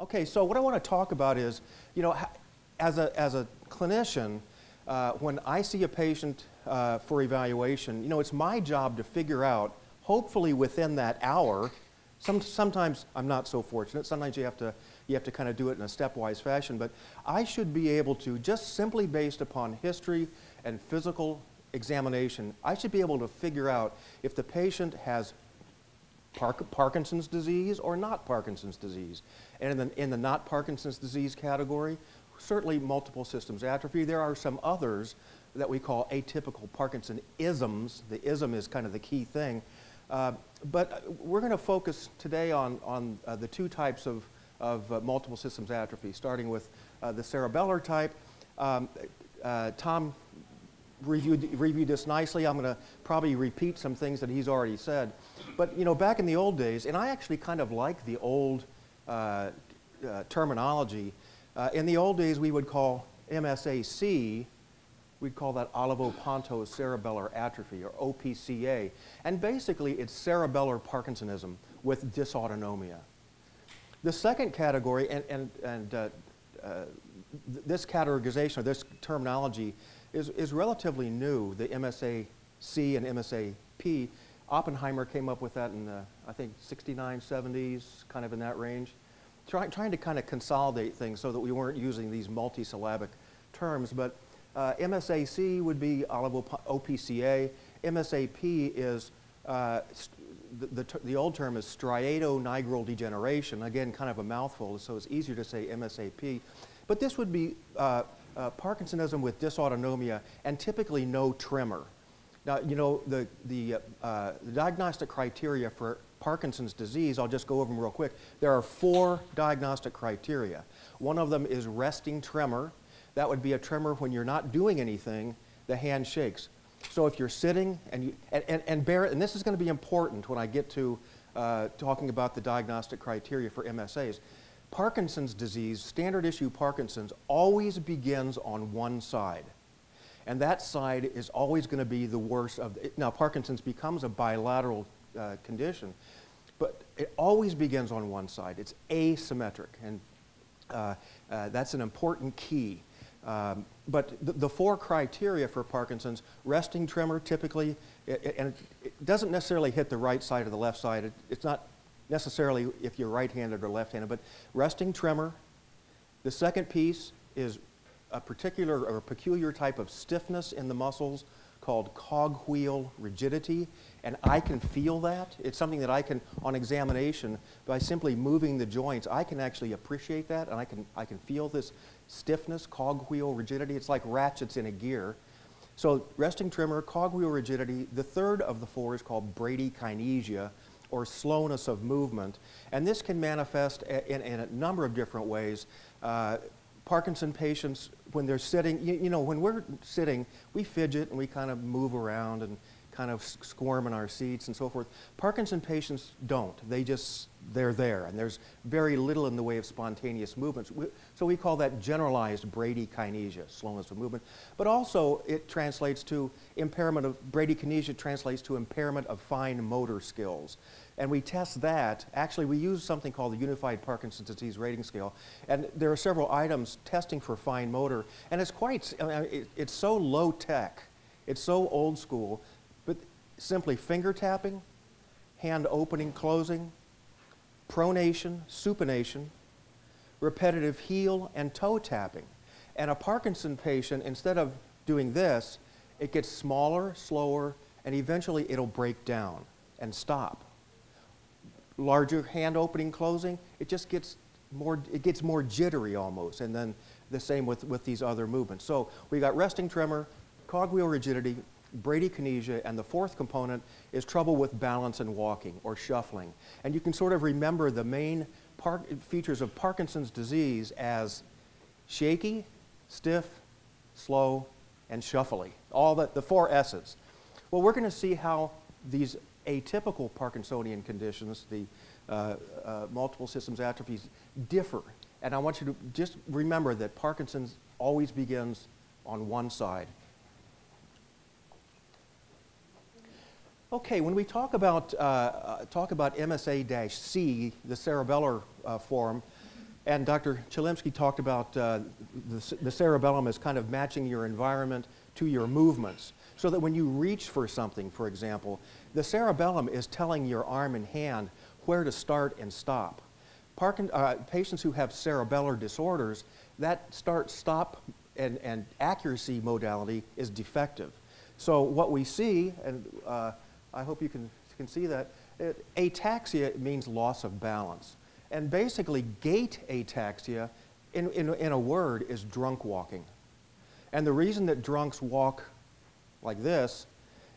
Okay, so what I want to talk about is, you know, as a, as a clinician, uh, when I see a patient uh, for evaluation, you know, it's my job to figure out, hopefully within that hour, some, sometimes I'm not so fortunate, sometimes you have to, you have to kind of do it in a stepwise fashion, but I should be able to, just simply based upon history and physical examination, I should be able to figure out if the patient has Parkinson's disease or not Parkinson's disease. And in the, in the not Parkinson's disease category, certainly multiple systems atrophy. There are some others that we call atypical Parkinsonisms. The ism is kind of the key thing. Uh, but we're going to focus today on, on uh, the two types of, of uh, multiple systems atrophy, starting with uh, the cerebellar type. Um, uh, Tom reviewed, reviewed this nicely. I'm going to probably repeat some things that he's already said. But, you know, back in the old days, and I actually kind of like the old uh, uh, terminology. Uh, in the old days, we would call MSAC, we'd call that olivopontocerebellar atrophy, or OPCA. And basically, it's cerebellar Parkinsonism with dysautonomia. The second category, and, and, and uh, uh, this categorization or this terminology is, is relatively new, the MSAC and MSAP. Oppenheimer came up with that in the, I think, 69, 70s, kind of in that range. Try, trying to kind of consolidate things so that we weren't using these multisyllabic terms. But uh, MSAC would be olive OPCA. MSAP is, uh, the, the, the, old term is striatonigral degeneration. Again, kind of a mouthful, so it's easier to say MSAP. But this would be uh, uh, Parkinsonism with dysautonomia and typically no tremor. Now, you know, the, the, uh, the, diagnostic criteria for Parkinson's disease, I'll just go over them real quick. There are four diagnostic criteria. One of them is resting tremor. That would be a tremor when you're not doing anything, the hand shakes. So if you're sitting and you, and, and, and bear, and this is going to be important when I get to uh, talking about the diagnostic criteria for MSAs. Parkinson's disease, standard issue Parkinson's, always begins on one side and that side is always going to be the worst of it. Now, Parkinson's becomes a bilateral uh, condition, but it always begins on one side. It's asymmetric, and uh, uh, that's an important key. Um, but the, the, four criteria for Parkinson's, resting tremor typically, it, it, and it doesn't necessarily hit the right side or the left side. it's not necessarily if you're right-handed or left-handed, but resting tremor. The second piece is a particular or a peculiar type of stiffness in the muscles called cogwheel rigidity, and I can feel that. It's something that I can, on examination, by simply moving the joints, I can actually appreciate that, and I can, I can feel this stiffness, cogwheel rigidity. It's like ratchets in a gear. So resting tremor, cogwheel rigidity. The third of the four is called bradykinesia, or slowness of movement. And this can manifest in, in a number of different ways. Uh, Parkinson patients, when they're sitting, you, you, know, when we're sitting, we fidget and we kind of move around and kind of squirm in our seats and so forth. Parkinson patients don't. They just, they're there. And there's very little in the way of spontaneous movements. So we call that generalized bradykinesia, slowness of movement. But also it translates to impairment of, bradykinesia translates to impairment of fine motor skills. And we test that. Actually, we use something called the Unified Parkinson's Disease Rating Scale. And there are several items testing for fine motor. And it's quite, I mean, it's so low tech, it's so old school, but simply finger tapping, hand opening, closing, pronation, supination, repetitive heel and toe tapping. And a Parkinson patient, instead of doing this, it gets smaller, slower, and eventually it'll break down and stop larger hand opening, closing, it just gets more, it gets more jittery almost. And then the same with, with these other movements. So we got resting tremor, cogwheel rigidity, bradykinesia, and the fourth component is trouble with balance and walking or shuffling. And you can sort of remember the main features of Parkinson's disease as shaky, stiff, slow, and shuffly. All the, the four S's. Well, we're going to see how these atypical Parkinsonian conditions, the uh, uh, multiple systems atrophies, differ. And I want you to just remember that Parkinson's always begins on one side. Okay, when we talk about, uh, uh talk about MSA-C, the cerebellar uh, form, And Dr. Chelimsky talked about uh, the, the cerebellum as kind of matching your environment to your movements. So that when you reach for something, for example, the cerebellum is telling your arm and hand where to start and stop. Parkin, uh, patients who have cerebellar disorders, that start, stop, and, and accuracy modality is defective. So what we see, and uh, I hope you can, can see that, it, ataxia means loss of balance. And basically, gait ataxia, in, in, in a word, is drunk walking. And the reason that drunks walk like this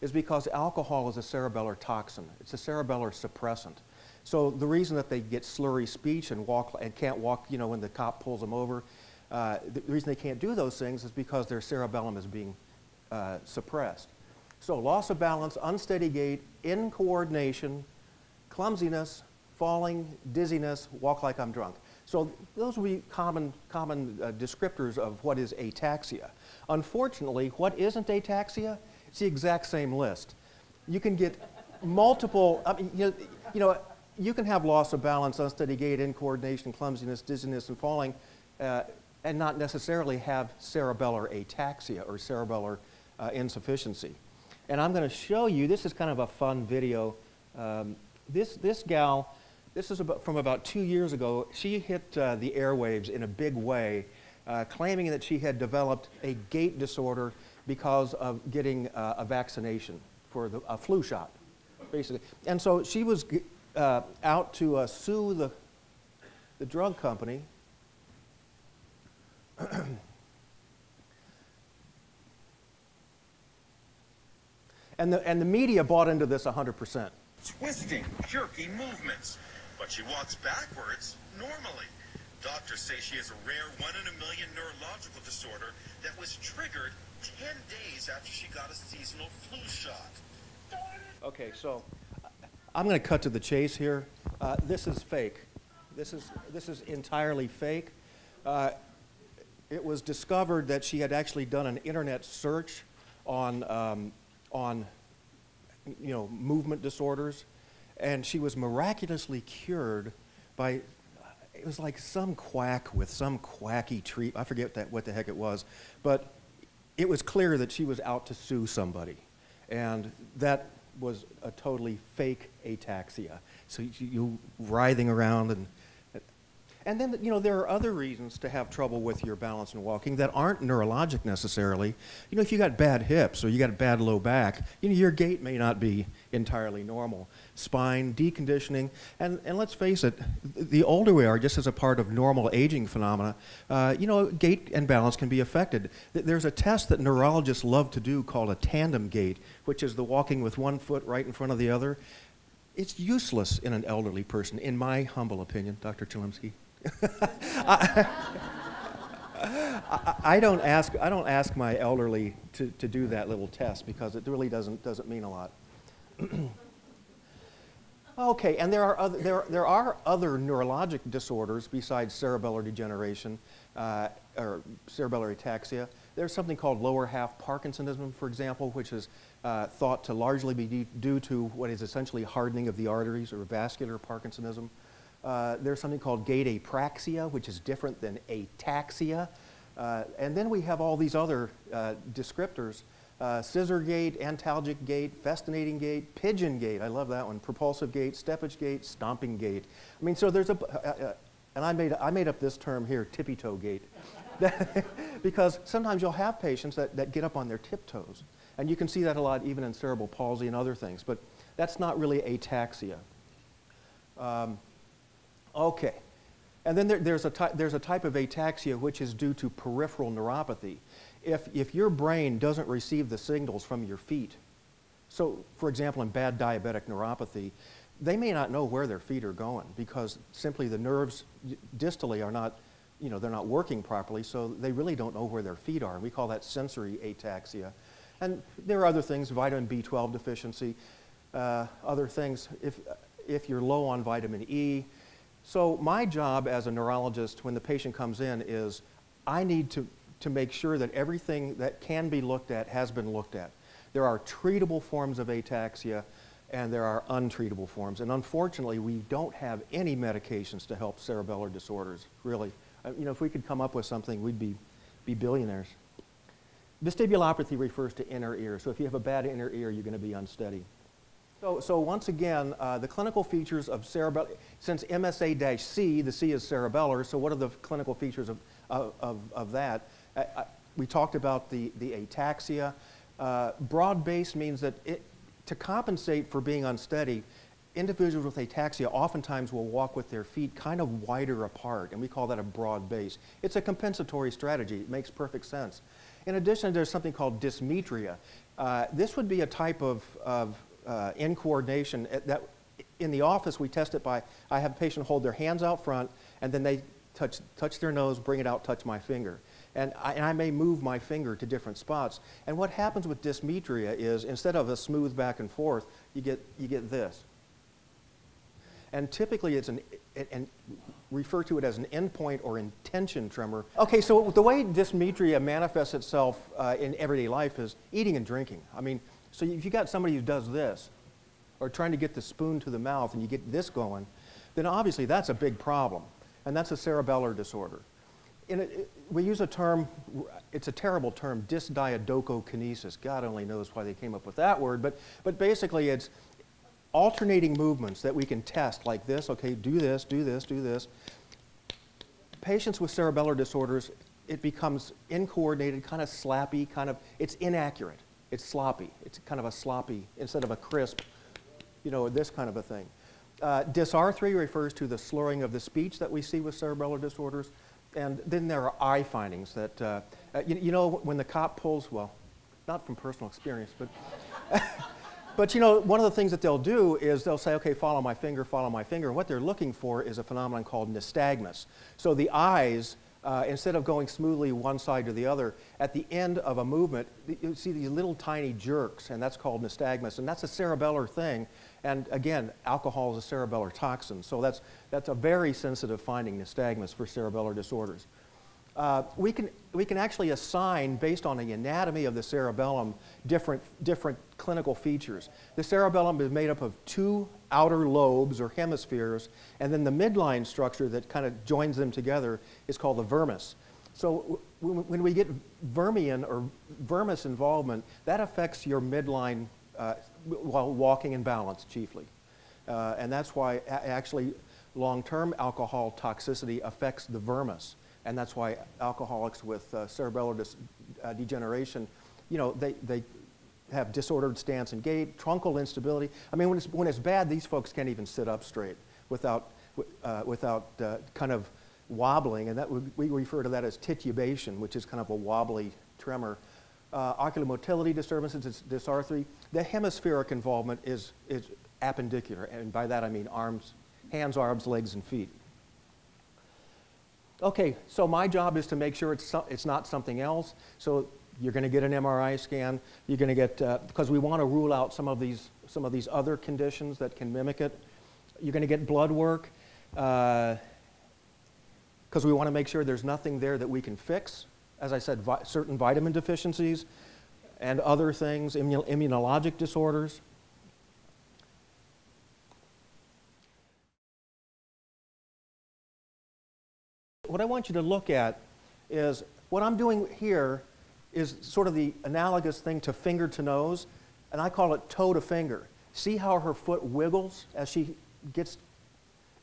is because alcohol is a cerebellar toxin. It's a cerebellar suppressant. So the reason that they get slurry speech and walk and can't walk, you know, when the cop pulls them over, uh, the reason they can't do those things is because their cerebellum is being uh, suppressed. So loss of balance, unsteady gait, incoordination, clumsiness, falling, dizziness, walk like I'm drunk. So those would be common, common uh, descriptors of what is ataxia. Unfortunately, what isn't ataxia? It's the exact same list. You can get multiple, I mean, you know, you know, you can have loss of balance, unsteady gait, incoordination, clumsiness, dizziness, and falling, uh, and not necessarily have cerebellar ataxia or cerebellar uh, insufficiency. And I'm going to show you, this is kind of a fun video. Um, this, this gal, this is about, from about two years ago, she hit uh, the airwaves in a big way uh, claiming that she had developed a gait disorder because of getting uh, a vaccination for the, a flu shot, basically. And so she was uh, out to uh, sue the, the drug company. And, the, and the media bought into this 100%. Twisting, jerky movements. But she walks backwards normally. Doctors say she has a rare one in a million neurological disorder that was triggered 10 days after she got a seasonal flu shot. Okay, so I'm going to cut to the chase here. Uh, this is fake. This is, this is entirely fake. Uh, it was discovered that she had actually done an internet search on, um, on you know, movement disorders, and she was miraculously cured by it was like some quack with some quacky treat. I forget that, what the heck it was. But it was clear that she was out to sue somebody. And that was a totally fake ataxia. So you, you writhing around and and then, you know, there are other reasons to have trouble with your balance and walking that aren't neurologic necessarily. You know, if you got bad hips or you got a bad low back, you know, your gait may not be entirely normal. Spine, deconditioning, and, and let's face it, the older we are, just as a part of normal aging phenomena, uh, you know, gait and balance can be affected. There's a test that neurologists love to do called a tandem gait, which is the walking with one foot right in front of the other. It's useless in an elderly person, in my humble opinion, Dr. Chelimsky. I, I, don't ask, I don't ask my elderly to, to do that little test because it really doesn't, doesn't mean a lot. okay, and there are, other, there, there are other neurologic disorders besides cerebellar degeneration uh, or cerebellar ataxia. There's something called lower half Parkinsonism, for example, which is uh, thought to largely be due to what is essentially hardening of the arteries or vascular Parkinsonism. Uh, there's something called gait apraxia, which is different than ataxia. Uh, and then we have all these other uh, descriptors. Uh, scissor gait, antalgic gait, festinating gait, pigeon gait, I love that one, propulsive gait, steppage gait, stomping gait. I mean, so there's a, uh, and I made, I made up this term here, tippy toe gait. because sometimes you'll have patients that, that get up on their tiptoes. And you can see that a lot even in cerebral palsy and other things. But that's not really ataxia. Um, Okay. And then there, there's, a there's a type of ataxia which is due to peripheral neuropathy. If, if your brain doesn't receive the signals from your feet, so for example, in bad diabetic neuropathy, they may not know where their feet are going because simply the nerves distally are not, you know, they're not working properly, so they really don't know where their feet are. We call that sensory ataxia. And there are other things, vitamin B12 deficiency, uh, other things. If, if you're low on vitamin E, so my job as a neurologist when the patient comes in is I need to, to make sure that everything that can be looked at has been looked at. There are treatable forms of ataxia. and there are untreatable forms. And unfortunately, we don't have any medications to help cerebellar disorders, really. Uh, you know, if we could come up with something, we'd be, be billionaires. Vestibulopathy refers to inner ear. So if you have a bad inner ear, you're going to be unsteady. So, so once again, uh, the clinical features of cerebellar, since MSA-C, the C is cerebellar, so what are the clinical features of, of, of that? I, I, we talked about the, the ataxia. Uh, broad base means that it, to compensate for being unsteady, individuals with ataxia oftentimes will walk with their feet kind of wider apart, and we call that a broad base. It's a compensatory strategy. It makes perfect sense. In addition, there's something called dysmetria. Uh, this would be a type of, of uh, incoordination that in the office we test it by, I have a patient hold their hands out front, and then they touch, touch their nose, bring it out, touch my finger. And I, and I, may move my finger to different spots. And what happens with dysmetria is instead of a smooth back and forth, you get, you get this. And typically it's an, and refer to it as an endpoint or intention tremor. Okay, so the way dysmetria manifests itself uh, in everyday life is eating and drinking. I mean, so if you got somebody who does this, or trying to get the spoon to the mouth and you get this going, then obviously that's a big problem. And that's a cerebellar disorder it, we use a term, it's a terrible term, dysdiadochokinesis. God only knows why they came up with that word, but, but basically it's alternating movements that we can test like this, okay, do this, do this, do this. Patients with cerebellar disorders, it becomes incoordinated, kind of slappy, kind of, it's inaccurate. It's sloppy. It's kind of a sloppy, instead of a crisp, you know, this kind of a thing. Uh, dysarthria refers to the slurring of the speech that we see with cerebellar disorders and then there are eye findings that, uh, uh, you, you, know, when the cop pulls, well, not from personal experience, but, but you know, one of the things that they'll do is they'll say, okay, follow my finger, follow my finger. And what they're looking for is a phenomenon called nystagmus. So the eyes, uh, instead of going smoothly one side to the other, at the end of a movement, you see these little tiny jerks, and that's called nystagmus. And that's a cerebellar thing and again, alcohol is a cerebellar toxin, so that's, that's a very sensitive finding, nystagmus, for cerebellar disorders. Uh, we, can, we can actually assign, based on the anatomy of the cerebellum, different, different clinical features. The cerebellum is made up of two outer lobes or hemispheres, and then the midline structure that kind of joins them together is called the vermis. So when we get vermian or vermis involvement, that affects your midline uh, while walking in balance chiefly. Uh, and that's why actually long-term alcohol toxicity affects the vermis. And that's why alcoholics with uh, cerebellar uh, degeneration, you know, they, they have disordered stance and gait, truncal instability. I mean, when it's, when it's bad, these folks can't even sit up straight without, uh, without uh, kind of wobbling. And that we refer to that as titubation, which is kind of a wobbly tremor uh, ocular motility disturbances, it's dysarthria. The hemispheric involvement is, is appendicular, and by that I mean arms, hands, arms, legs, and feet. Okay, so my job is to make sure it's, so, it's not something else. So you're going to get an MRI scan. You're going to get, uh, because we want to rule out some of, these, some of these other conditions that can mimic it. You're going to get blood work because uh, we want to make sure there's nothing there that we can fix as I said, vi certain vitamin deficiencies and other things, immun immunologic disorders. What I want you to look at is what I'm doing here is sort of the analogous thing to finger to nose, and I call it toe to finger. See how her foot wiggles as she gets,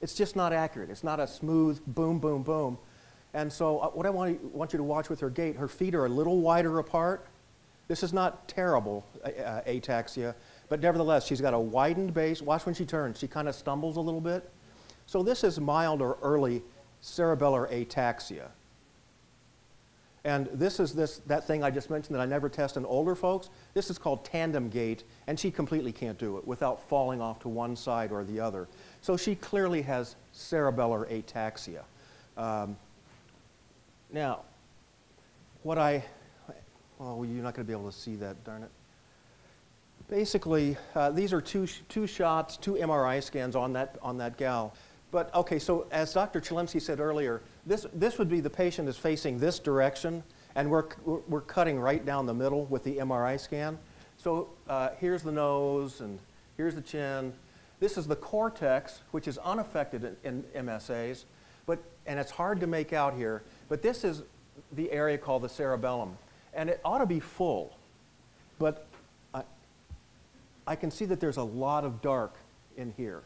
it's just not accurate. It's not a smooth boom, boom, boom. And so uh, what I want, want you to watch with her gait, her feet are a little wider apart. This is not terrible uh, ataxia, but nevertheless, she's got a widened base. Watch when she turns. She kind of stumbles a little bit. So this is mild or early cerebellar ataxia. And this is this, that thing I just mentioned that I never test in older folks. This is called tandem gait, and she completely can't do it without falling off to one side or the other. So she clearly has cerebellar ataxia. Um, now, what I, oh, you're not going to be able to see that, darn it. Basically, uh, these are two, two shots, two MRI scans on that, on that gal. But okay, so as Dr. Chelimsky said earlier, this, this would be the patient is facing this direction, and we're, we're cutting right down the middle with the MRI scan. So uh, here's the nose, and Here's the chin. This is the cortex, which is unaffected in, in MSAs, but, and it's hard to make out here, but this is the area called the cerebellum. And it ought to be full, but I, I can see that there's a lot of dark in here.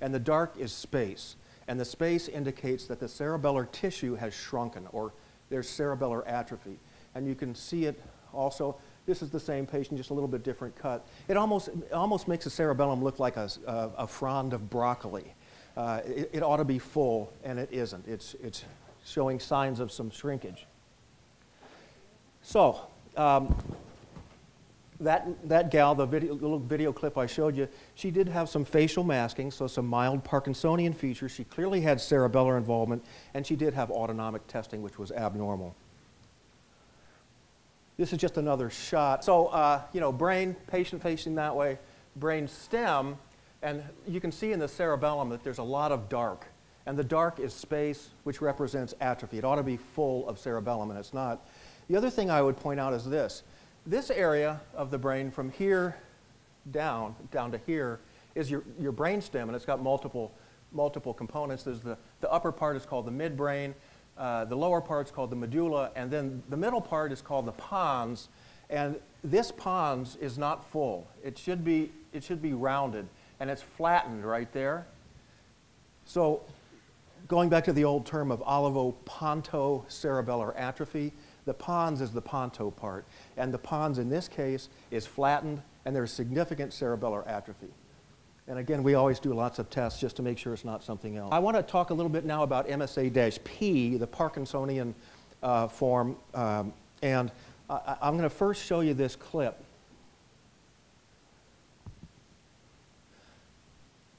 And the dark is space. And the space indicates that the cerebellar tissue has shrunken, or there's cerebellar atrophy. And you can see it also. This is the same patient, just a little bit different cut. It almost, it almost makes the cerebellum look like a, a, a frond of broccoli. Uh, it, it, ought to be full, and it isn't. It's, it's showing signs of some shrinkage. So, um, that, that gal, the video, little video clip I showed you, she did have some facial masking, so some mild Parkinsonian features. She clearly had cerebellar involvement, and she did have autonomic testing, which was abnormal. This is just another shot. So, uh, you know, brain, patient facing that way, brain stem, and you can see in the cerebellum that there's a lot of dark. And the dark is space, which represents atrophy. It ought to be full of cerebellum, and it's not. The other thing I would point out is this this area of the brain from here down, down to here, is your, your brain stem, and it's got multiple, multiple components. There's the, the upper part is called the midbrain, uh, the lower part is called the medulla, and then the middle part is called the pons. And this pons is not full. It should be, it should be rounded, and it's flattened right there. So going back to the old term of olivopontocerebellar atrophy, the pons is the ponto part, and the pons in this case is flattened, and there's significant cerebellar atrophy. And again, we always do lots of tests just to make sure it's not something else. I want to talk a little bit now about MSA-P, the Parkinsonian uh, form, um, and I, I'm going to first show you this clip.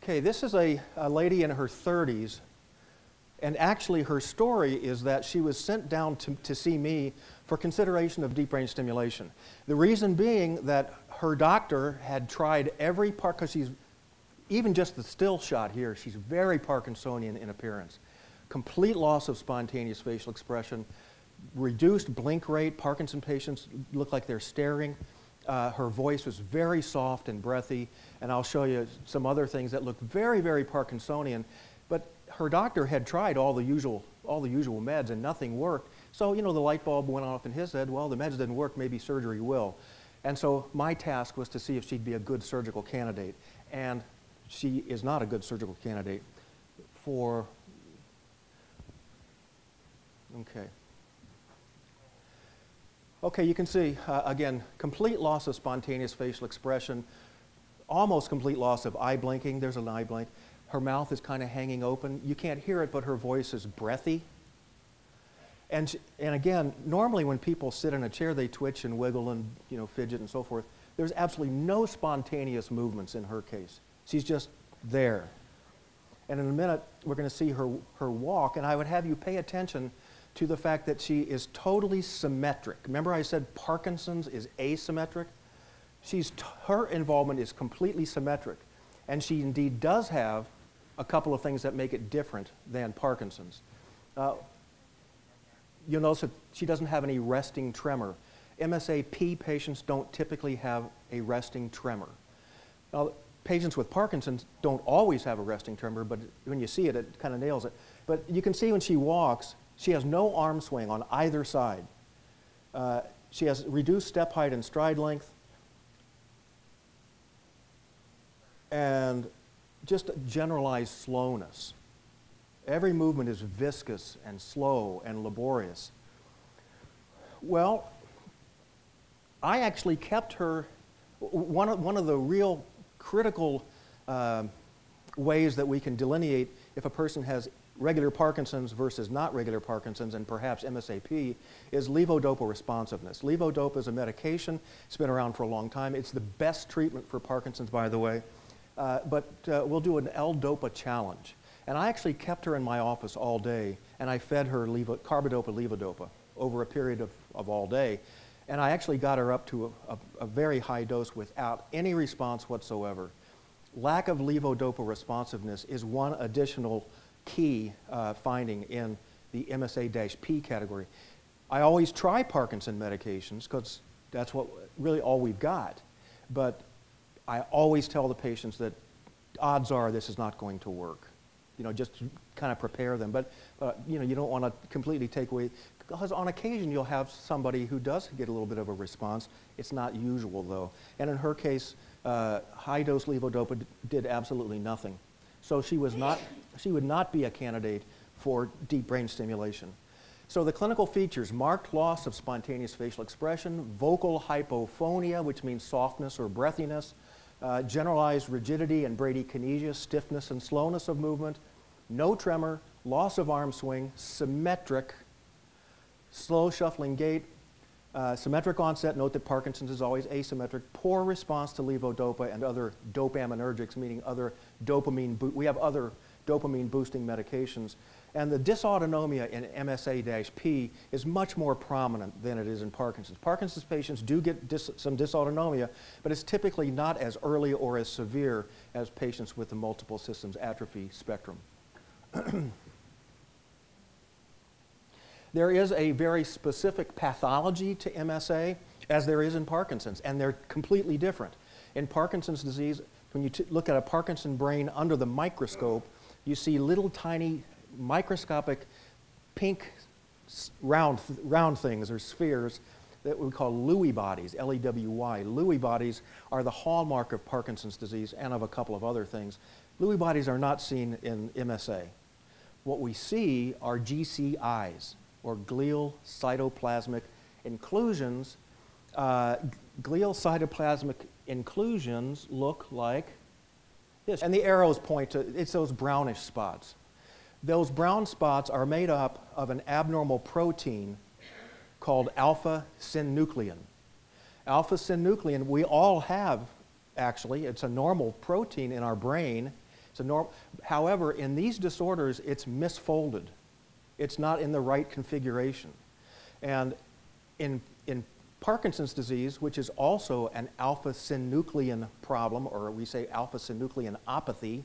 Okay, this is a, a lady in her 30s and actually, her story is that she was sent down to, to see me for consideration of deep brain stimulation. The reason being that her doctor had tried every part, because she's, even just the still shot here, she's very Parkinsonian in appearance. Complete loss of spontaneous facial expression, reduced blink rate. Parkinson patients look like they're staring. Uh, her voice was very soft and breathy, and I'll show you some other things that look very, very Parkinsonian. But her doctor had tried all the usual all the usual meds and nothing worked. So, you know, the light bulb went off in his head, well, the meds didn't work, maybe surgery will. And so my task was to see if she'd be a good surgical candidate. And she is not a good surgical candidate for, okay. Okay, you can see, uh, again, complete loss of spontaneous facial expression, almost complete loss of eye blinking. There's an eye blink. Her mouth is kind of hanging open. You can't hear it, but her voice is breathy. And, and again, normally when people sit in a chair, they twitch and wiggle and you know, fidget and so forth. There's absolutely no spontaneous movements in her case. She's just there. And in a minute, we're going to see her, her walk, and I would have you pay attention to the fact that she is totally symmetric. Remember I said Parkinson's is asymmetric? She's her involvement is completely symmetric. And she indeed does have a couple of things that make it different than Parkinson's. Uh, you'll notice that she doesn't have any resting tremor. MSAP patients don't typically have a resting tremor. Now, patients with Parkinson's don't always have a resting tremor, but when you see it, it kind of nails it. But you can see when she walks, she has no arm swing on either side. Uh, she has reduced step height and stride length. And just generalized slowness. Every movement is viscous and slow and laborious. Well, I actually kept her, one of, one of the real critical uh, ways that we can delineate if a person has regular Parkinson's versus not regular Parkinson's and perhaps MSAP is levodopa responsiveness. Levodopa is a medication. It's been around for a long time. It's the best treatment for Parkinson's, by the way. Uh, but uh, we'll do an L-DOPA challenge. And I actually kept her in my office all day, and I fed her levo, carbidopa levodopa over a period of, of all day. And I actually got her up to a, a, a very high dose without any response whatsoever. Lack of levodopa responsiveness is one additional key uh, finding in the MSA-P category. I always try Parkinson medications because that's what really all we've got. But I always tell the patients that odds are this is not going to work. You know, just kind of prepare them. But, uh, you know, you don't want to completely take away, because on occasion you'll have somebody who does get a little bit of a response. It's not usual, though. And in her case, uh, high-dose levodopa did absolutely nothing. So she, was not, she would not be a candidate for deep brain stimulation. So the clinical features, marked loss of spontaneous facial expression, vocal hypophonia, which means softness or breathiness, uh, generalized rigidity and bradykinesia, stiffness and slowness of movement, no tremor, loss of arm swing, symmetric, slow shuffling gait, uh, symmetric onset, note that Parkinson's is always asymmetric, poor response to levodopa and other dopaminergics, meaning other dopamine, we have other dopamine boosting medications. And the dysautonomia in MSA-P is much more prominent than it is in Parkinson's. Parkinson's patients do get dis some dysautonomia, but it's typically not as early or as severe as patients with the multiple systems atrophy spectrum. there is a very specific pathology to MSA as there is in Parkinson's, and they're completely different. In Parkinson's disease, when you look at a Parkinson brain under the microscope, you see little tiny microscopic pink round, round things or spheres that we call Lewy bodies, L-E-W-Y. Lewy bodies are the hallmark of Parkinson's disease and of a couple of other things. Lewy bodies are not seen in MSA. What we see are GCIs, or glial cytoplasmic inclusions. Uh, glial cytoplasmic inclusions look like this. And the arrows point to, it's those brownish spots. Those brown spots are made up of an abnormal protein called alpha-synuclein. Alpha-synuclein, we all have, actually. It's a normal protein in our brain. It's a norm However, in these disorders, it's misfolded. It's not in the right configuration. And in, in Parkinson's disease, which is also an alpha-synuclein problem, or we say alpha-synucleinopathy,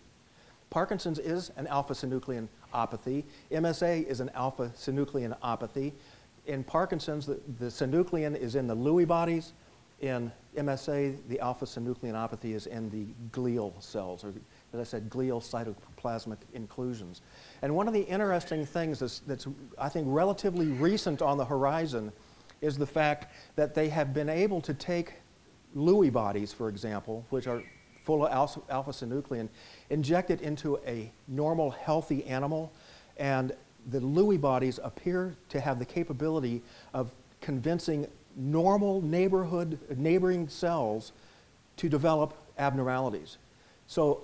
Parkinson's is an alpha-synucleinopathy. MSA is an alpha-synucleinopathy. In Parkinson's, the, the synuclein is in the Lewy bodies. In MSA, the alpha-synucleinopathy is in the glial cells, or as I said, glial cytoplasmic inclusions. And one of the interesting things that's, that's, I think, relatively recent on the horizon is the fact that they have been able to take Lewy bodies, for example, which are full of alpha-synuclein, inject it into a normal, healthy animal, and the Lewy bodies appear to have the capability of convincing normal neighborhood, neighboring cells to develop abnormalities. So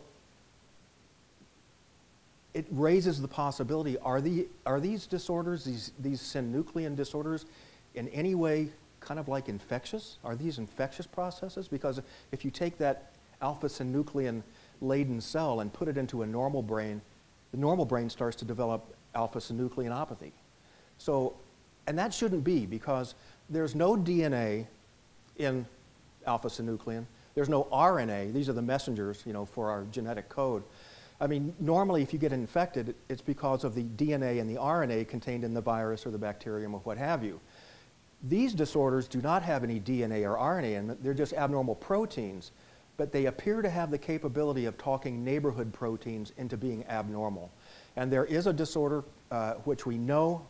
it raises the possibility, are, the, are these disorders, these, these synuclein disorders, in any way kind of like infectious? Are these infectious processes? Because if you take that alpha-synuclein laden cell and put it into a normal brain, the normal brain starts to develop alpha-synucleinopathy. So, and that shouldn't be because there's no DNA in alpha-synuclein. There's no RNA. These are the messengers, you know, for our genetic code. I mean, normally if you get infected, it's because of the DNA and the RNA contained in the virus or the bacterium or what have you. These disorders do not have any DNA or RNA in them. They're just abnormal proteins but they appear to have the capability of talking neighborhood proteins into being abnormal. And there is a disorder uh, which we know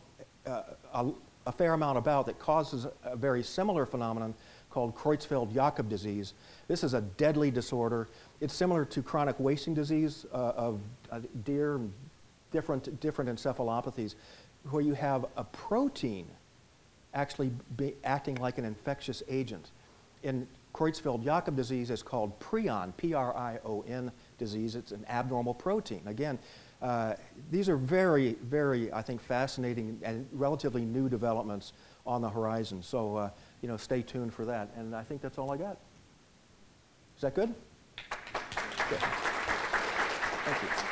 uh, a, a, fair amount about that causes a very similar phenomenon called Creutzfeldt-Jakob disease. This is a deadly disorder. It's similar to chronic wasting disease uh, of uh, deer, different, different encephalopathies, where you have a protein actually acting like an infectious agent. In Creutzfeldt-Jakob disease is called prion, P-R-I-O-N disease. It's an abnormal protein. Again, uh, these are very, very, I think, fascinating and relatively new developments on the horizon. So, uh, you know, stay tuned for that. And I think that's all I got. Is that good? good. Thank you.